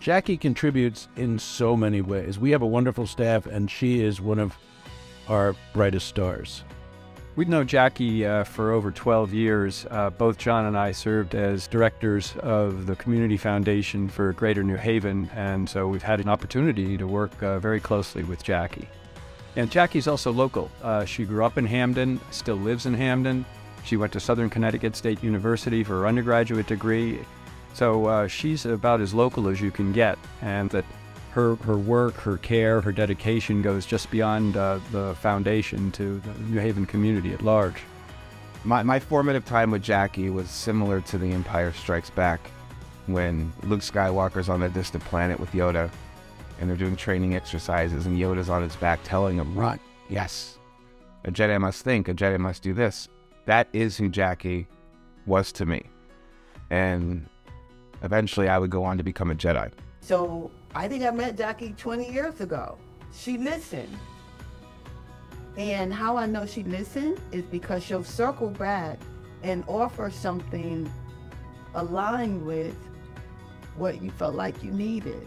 Jackie contributes in so many ways. We have a wonderful staff, and she is one of our brightest stars. We've known Jackie uh, for over 12 years. Uh, both John and I served as directors of the Community Foundation for Greater New Haven, and so we've had an opportunity to work uh, very closely with Jackie. And Jackie's also local. Uh, she grew up in Hamden, still lives in Hamden. She went to Southern Connecticut State University for her undergraduate degree. So uh, she's about as local as you can get, and that her, her work, her care, her dedication goes just beyond uh, the foundation to the New Haven community at large. My, my formative time with Jackie was similar to The Empire Strikes Back when Luke Skywalker's on a distant planet with Yoda and they're doing training exercises and Yoda's on his back telling him, run, yes. A Jedi must think, a Jedi must do this. That is who Jackie was to me. And eventually I would go on to become a Jedi. So I think I met Jackie 20 years ago. She listened. And how I know she listened is because she'll circle back and offer something aligned with what you felt like you needed.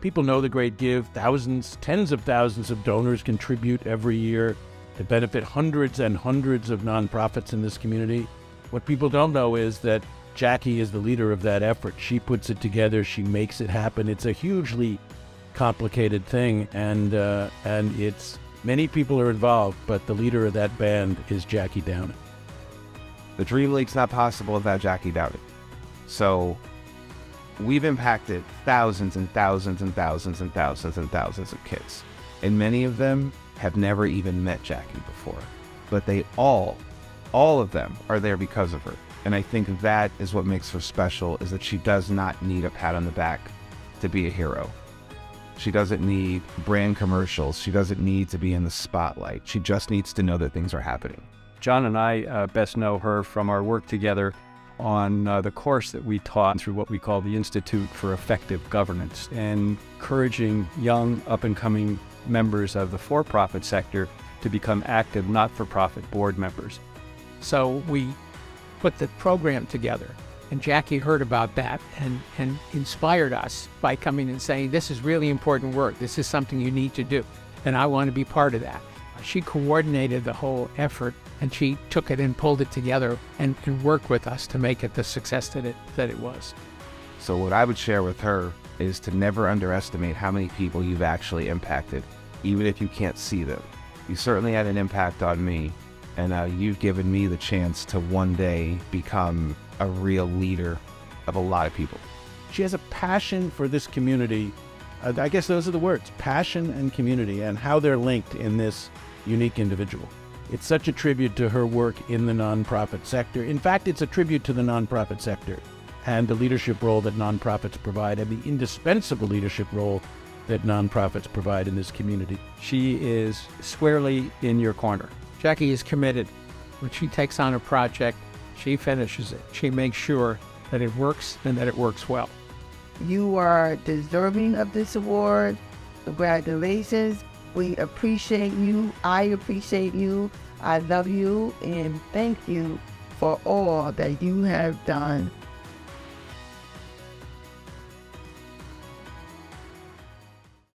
People know the Great Give. Thousands, tens of thousands of donors contribute every year to benefit hundreds and hundreds of nonprofits in this community. What people don't know is that Jackie is the leader of that effort. She puts it together. She makes it happen. It's a hugely complicated thing, and uh, and it's many people are involved, but the leader of that band is Jackie Downing. The Dream League's not possible without Jackie Downing. So we've impacted thousands and thousands and thousands and thousands and thousands of kids, and many of them have never even met Jackie before, but they all, all of them, are there because of her. And I think that is what makes her special is that she does not need a pat on the back to be a hero. She doesn't need brand commercials. She doesn't need to be in the spotlight. She just needs to know that things are happening. John and I uh, best know her from our work together on uh, the course that we taught through what we call the Institute for Effective Governance, and encouraging young, up and coming members of the for profit sector to become active not for profit board members. So we put the program together. And Jackie heard about that and, and inspired us by coming and saying, This is really important work. This is something you need to do. And I want to be part of that. She coordinated the whole effort and she took it and pulled it together and, and worked with us to make it the success that it, that it was. So, what I would share with her is to never underestimate how many people you've actually impacted, even if you can't see them. You certainly had an impact on me, and uh, you've given me the chance to one day become a real leader of a lot of people. She has a passion for this community. Uh, I guess those are the words passion and community, and how they're linked in this unique individual. It's such a tribute to her work in the nonprofit sector. In fact, it's a tribute to the nonprofit sector and the leadership role that nonprofits provide and the indispensable leadership role that nonprofits provide in this community. She is squarely in your corner. Jackie is committed. When she takes on a project, she finishes it. She makes sure that it works and that it works well. You are deserving of this award. Congratulations. We appreciate you. I appreciate you. I love you and thank you for all that you have done